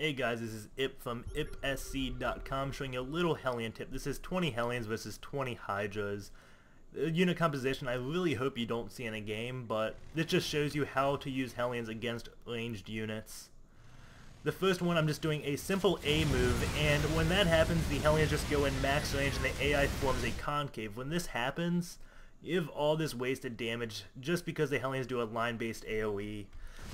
Hey guys, this is Ipp from ippsc.com showing you a little Hellion tip. This is 20 Hellions versus 20 Hydras. The unit composition I really hope you don't see in a game, but this just shows you how to use Hellions against ranged units. The first one I'm just doing a simple A move, and when that happens the Hellions just go in max range and the AI forms a concave. When this happens, you have all this wasted damage just because the Hellions do a line-based AoE.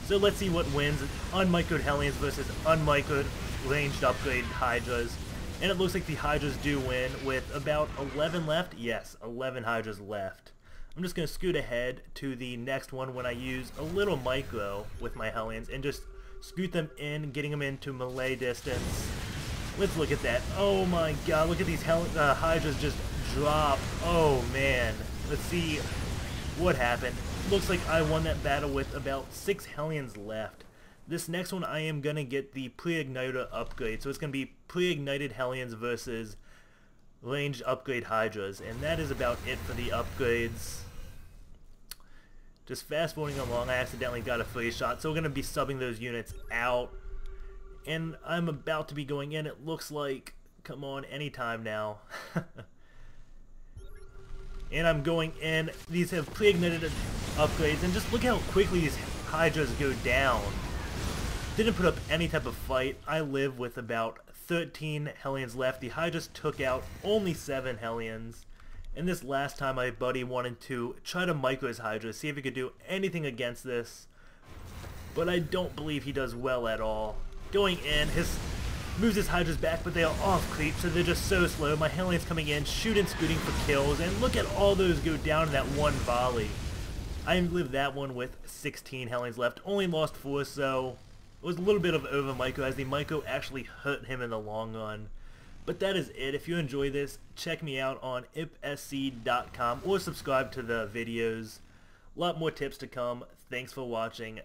So let's see what wins unmicroed Hellions versus unmicroed ranged upgrade Hydras. And it looks like the Hydras do win with about 11 left. Yes, 11 Hydras left. I'm just going to scoot ahead to the next one when I use a little micro with my Hellions and just scoot them in, getting them into melee distance. Let's look at that. Oh my god, look at these Hel uh, Hydras just drop. Oh man. Let's see what happened. Looks like I won that battle with about 6 Hellions left. This next one I am going to get the pre-igniter upgrade. So it's going to be pre-ignited Hellions versus ranged upgrade Hydras. And that is about it for the upgrades. Just fast forwarding along, I accidentally got a free shot. So we're going to be subbing those units out. And I'm about to be going in. It looks like, come on, anytime now. and I'm going in. These have pre-ignited upgrades, and just look how quickly these Hydras go down. Didn't put up any type of fight. I live with about 13 Hellions left. The Hydras took out only 7 Hellions. And this last time my buddy wanted to try to micro his Hydra, see if he could do anything against this. But I don't believe he does well at all. Going in, his moves his Hydras back, but they are off creep, so they're just so slow. My Hellions coming in, shooting, scooting for kills, and look at all those go down in that one volley. I lived that one with 16 Hellions left, only lost 4, so it was a little bit of over Micro, as the Micro actually hurt him in the long run. But that is it. If you enjoy this, check me out on ippsc.com or subscribe to the videos. A lot more tips to come. Thanks for watching.